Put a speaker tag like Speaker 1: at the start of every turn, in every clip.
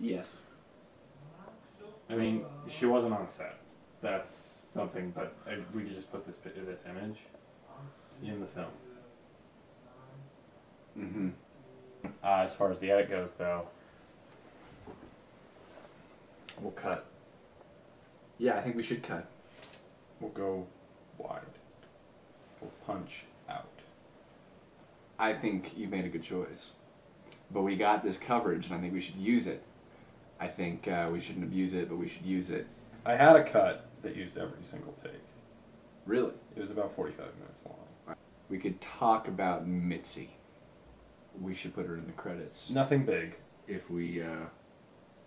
Speaker 1: Yes. I mean, she wasn't on set. That's something, but I, we could just put this this image in the film.
Speaker 2: Mm-hmm.
Speaker 1: Uh, as far as the edit goes, though, we'll cut.
Speaker 2: Yeah, I think we should cut.
Speaker 1: We'll go wide. We'll punch out.
Speaker 2: I think you made a good choice. But we got this coverage, and I think we should use it. I think uh, we shouldn't abuse it, but we should use it.
Speaker 1: I had a cut that used every single take.
Speaker 2: Really?
Speaker 1: It was about 45 minutes long.
Speaker 2: We could talk about Mitzi. We should put her in the credits
Speaker 1: Nothing big.
Speaker 2: if we, uh,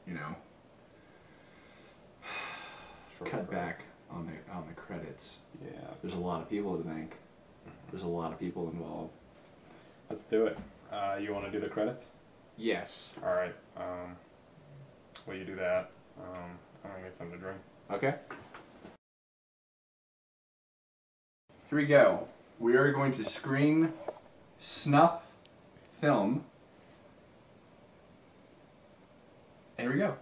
Speaker 2: you know,
Speaker 1: Short
Speaker 2: cut
Speaker 1: credits.
Speaker 2: back on the on the credits.
Speaker 1: Yeah.
Speaker 2: There's a lot of people to thank. There's a lot of people involved.
Speaker 1: Let's do it. Uh, you want to do the credits?
Speaker 2: Yes.
Speaker 1: All right. Um, while you do that, um, I'm gonna get something to drink.
Speaker 2: Okay. Here we go. We are going to screen snuff film. Here we go.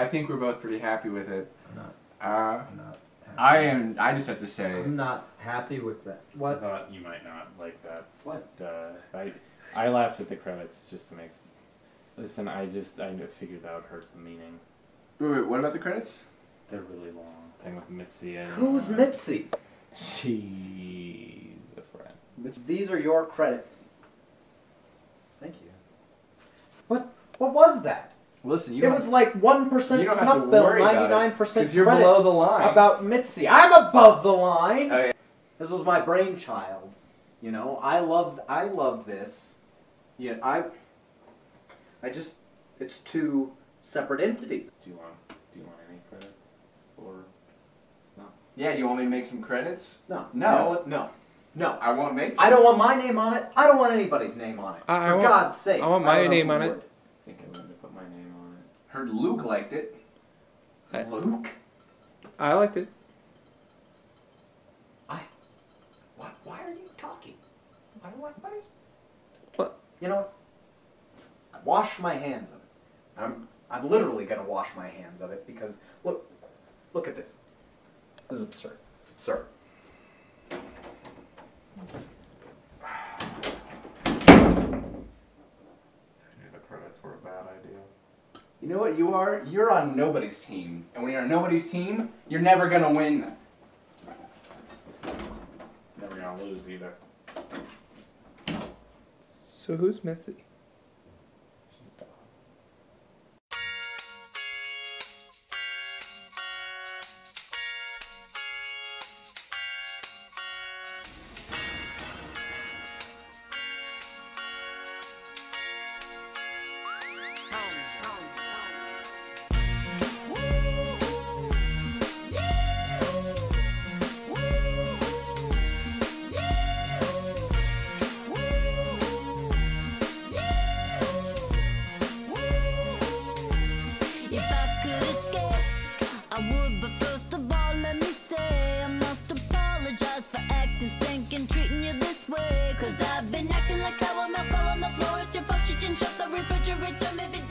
Speaker 2: I think we're both pretty happy with it.
Speaker 3: I'm not.
Speaker 2: Uh,
Speaker 3: I'm not.
Speaker 2: I am. I just have to say.
Speaker 3: I'm not happy with that.
Speaker 1: I
Speaker 3: What?
Speaker 1: thought you might not like that.
Speaker 3: What?
Speaker 1: Uh, I I laughed at the credits just to make. Listen, I just I figured that would hurt the meaning.
Speaker 2: Wait, wait, what about the credits?
Speaker 1: They're really long. Thing with Mitzi and.
Speaker 3: Who's
Speaker 1: uh,
Speaker 3: Mitzi?
Speaker 1: She's a friend.
Speaker 3: These are your credit. Thank you. What? What was that?
Speaker 2: Listen, you
Speaker 3: it was like one percent
Speaker 2: you
Speaker 3: snuff film,
Speaker 2: worry about it,
Speaker 3: ninety nine percent
Speaker 2: you're
Speaker 3: credits
Speaker 2: below the line.
Speaker 3: about Mitzi. I'm above the line.
Speaker 2: Oh, yeah.
Speaker 3: This was my brainchild. You know, I loved. I loved this. Yeah, I. I just. It's two separate entities.
Speaker 1: Do you want Do you want any credits or not?
Speaker 2: Yeah, you want me to make some credits?
Speaker 3: No.
Speaker 2: No.
Speaker 3: You know what? No. No.
Speaker 2: I won't make.
Speaker 3: I don't want my name on it. I don't want anybody's name on it.
Speaker 4: I- I
Speaker 3: For
Speaker 4: want-
Speaker 3: God's sake.
Speaker 4: I want my
Speaker 3: know
Speaker 4: name
Speaker 3: who
Speaker 4: on it.
Speaker 1: I think I wanted to put my name on it.
Speaker 2: Heard Luke liked it.
Speaker 4: I-
Speaker 3: Luke.
Speaker 4: I liked it.
Speaker 3: I. Why? Why are you talking? Why? What? What is?
Speaker 4: What?
Speaker 3: You know. I wash my hands of it. I'm. I'm literally gonna wash my hands of it because look, look at this. This is absurd. It's absurd.
Speaker 1: I knew the credits were a bad idea.
Speaker 2: You know what you are? You're on nobody's team, and when you're on nobody's team, you're never gonna win.
Speaker 1: Never gonna lose either.
Speaker 4: So who's Mitzi?
Speaker 5: Cause I've been acting like sour milk all on the floor. It's your fault, you didn't shut the refrigerator. Maybe